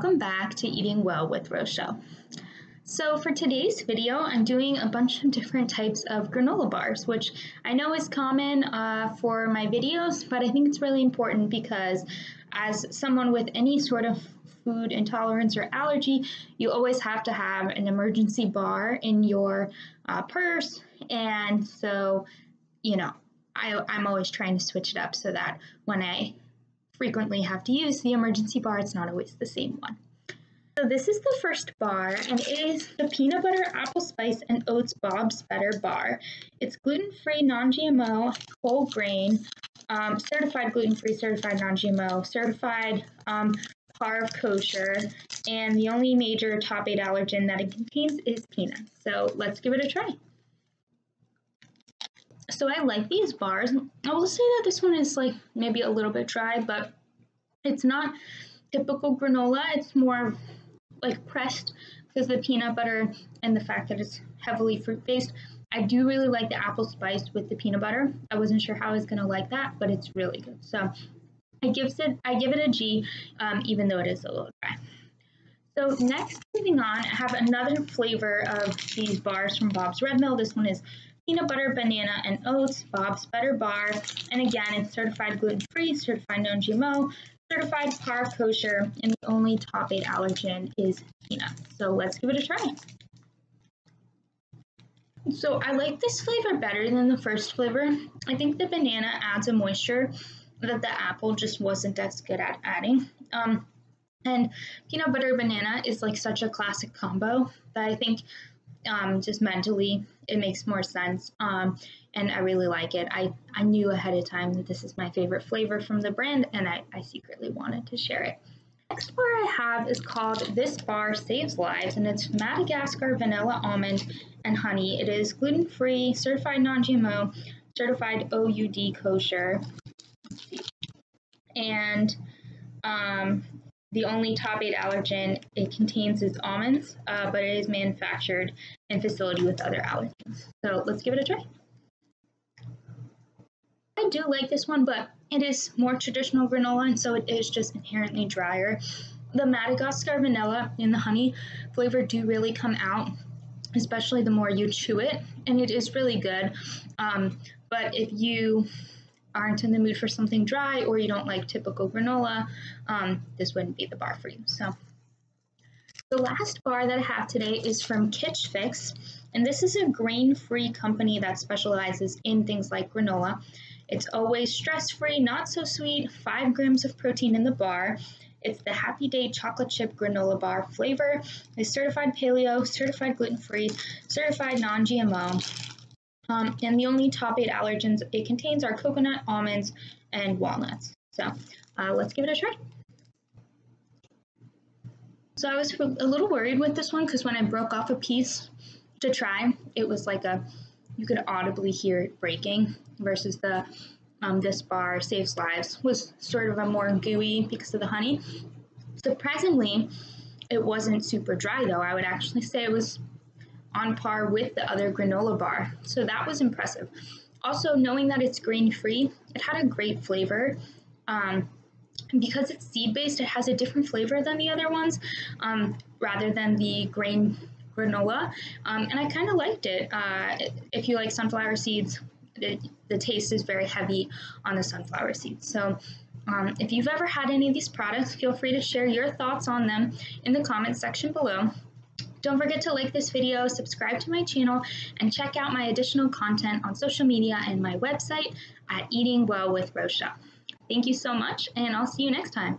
to Eating Well with Rochelle. So for today's video, I'm doing a bunch of different types of granola bars, which I know is common uh, for my videos, but I think it's really important because as someone with any sort of food intolerance or allergy, you always have to have an emergency bar in your uh, purse. And so, you know, I, I'm always trying to switch it up so that when I frequently have to use the emergency bar, it's not always the same one. So this is the first bar, and it is the peanut butter, apple spice, and oats Bob's Better bar. It's gluten-free, non-GMO, whole grain, um, certified gluten-free, certified non-GMO, certified um, parve kosher, and the only major top eight allergen that it contains is peanuts. So let's give it a try. So I like these bars. I will say that this one is like maybe a little bit dry, but it's not typical granola. It's more like pressed because the peanut butter and the fact that it's heavily fruit based. I do really like the apple spice with the peanut butter. I wasn't sure how I was gonna like that, but it's really good. So I give it I give it a G, um, even though it is a little dry. So next, moving on, I have another flavor of these bars from Bob's Red Mill. This one is peanut butter, banana, and oats, Bob's Better Bar. And again, it's certified gluten-free, certified non-GMO, certified par kosher, and the only top eight allergen is peanut. So let's give it a try. So I like this flavor better than the first flavor. I think the banana adds a moisture that the apple just wasn't as good at adding. Um, and peanut butter banana is like such a classic combo that I think um, just mentally it makes more sense. Um, and I really like it. I, I knew ahead of time that this is my favorite flavor from the brand, and I, I secretly wanted to share it. Next bar I have is called This Bar Saves Lives, and it's Madagascar Vanilla Almond and Honey. It is gluten free, certified non GMO, certified OUD kosher. And um, the only top eight allergen it contains is almonds, uh, but it is manufactured in facility with other allergens. So let's give it a try. I do like this one, but it is more traditional granola, and so it is just inherently drier. The Madagascar vanilla and the honey flavor do really come out, especially the more you chew it, and it is really good. Um, but if you aren't in the mood for something dry or you don't like typical granola, um, this wouldn't be the bar for you. So the last bar that I have today is from Kitch Fix, and this is a grain-free company that specializes in things like granola. It's always stress-free, not so sweet, 5 grams of protein in the bar. It's the Happy Day chocolate chip granola bar flavor. It's certified paleo, certified gluten-free, certified non-GMO. Um, and the only top eight allergens it contains are coconut, almonds, and walnuts. So uh, let's give it a try. So I was a little worried with this one because when I broke off a piece to try, it was like a, you could audibly hear it breaking versus the, um, this bar, Saves Lives, was sort of a more gooey because of the honey. Surprisingly, it wasn't super dry though. I would actually say it was on par with the other granola bar. So that was impressive. Also, knowing that it's grain free, it had a great flavor. Um, because it's seed based, it has a different flavor than the other ones, um, rather than the grain granola. Um, and I kind of liked it. Uh, if you like sunflower seeds, the, the taste is very heavy on the sunflower seeds. So um, if you've ever had any of these products, feel free to share your thoughts on them in the comments section below. Don't forget to like this video, subscribe to my channel, and check out my additional content on social media and my website at Eating Well with Rochelle. Thank you so much, and I'll see you next time.